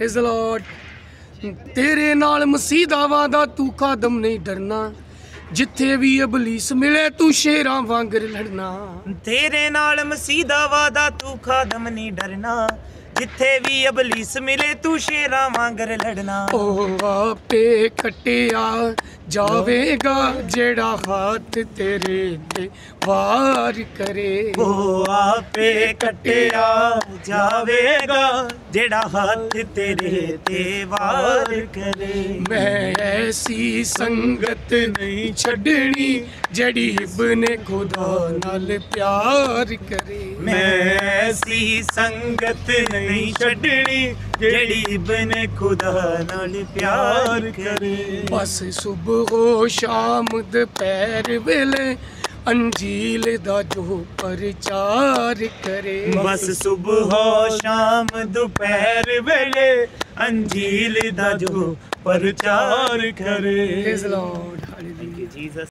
ਇਸ ਲਾਰਡ ਤੇਰੇ ਨਾਲ ਮਸੀਦਾ ਵਾਦਾ ਤੂੰ ਕਾਦਮ ਨਹੀਂ ਡਰਨਾ। ਜਿੱਥੇ ਵੀ ਇਬਲੀਸ ਮਿਲੇ ਤੂੰ ਸ਼ੇਰਾਂ ਵਾਂਗਰ ਲੜਨਾ ਤੇਰੇ ਨਾਲ ਮਸੀਦਾ ਵਾਦਾ ਤੂੰ ਖਾਦਮ ਨਹੀਂ ਡਰਨਾ। ਜਿੱਥੇ ਵੀ ਅਬਲੀਸ ਮਿਲੇ ਤੂੰ ਸ਼ੇਰਾਂ ਵਾਂਗਰ ਲੜਨਾ ਉਹ ਆਪੇ ਕਟਿਆ। ਜਾਵੇਗਾ ਜਿਹੜਾ ਹੱਥ ਤੇਰੇ ਤੇ ਵਾਰ ਕਰੇ। ਉਹ ਆਪੇ ਕੱਟਿਆ ਜਾਵੇਗਾ ਜਿਹੜਾ ਹੱਥ ਤੇਰੇ ਤੇ ਵਾਰ ਕਰੇ। ਮੈਂ ਐਸੀ ਸੰਗਤ ਨਹੀਂ ਛੱਡਣੀ ਜਿਹੜੀ ਇਬਨ ਖੁਦਾ ਨਾਲ ਪਿਆਰ ਕਰੇ। ਮੈਂ ਐਸੀ ਸੰਗਤ ਨਹੀਂ ਛੱਡਣੀ ਜਿਹੜੀ ਇਬਨ ਖੁਦਾ ਨਾਲ ਪਿਆਰ ਕਰੇ। ਬਸ ਸੁਬਹ ਸ਼ਾਮ ਦੁਪਹਿਰ ਵੇਲੇ ਅੰਜੀਲ ਦਾ ਜੋ ਪ੍ਰਚਾਰ ਕਰੇ। ਬਸ ਸਵੇਰ ਸ਼ਾਮ ਦੁਪਹਿਰ ਵੇਲੇ ਅੰਜੀਲ ਦਾ ਜੋ ਪ੍ਰਚਾਰ ਕਰੇ। ਇਸ ਲਾਰਡ ਹਾਲੇਲੂਇਆ ਜੀਸਸ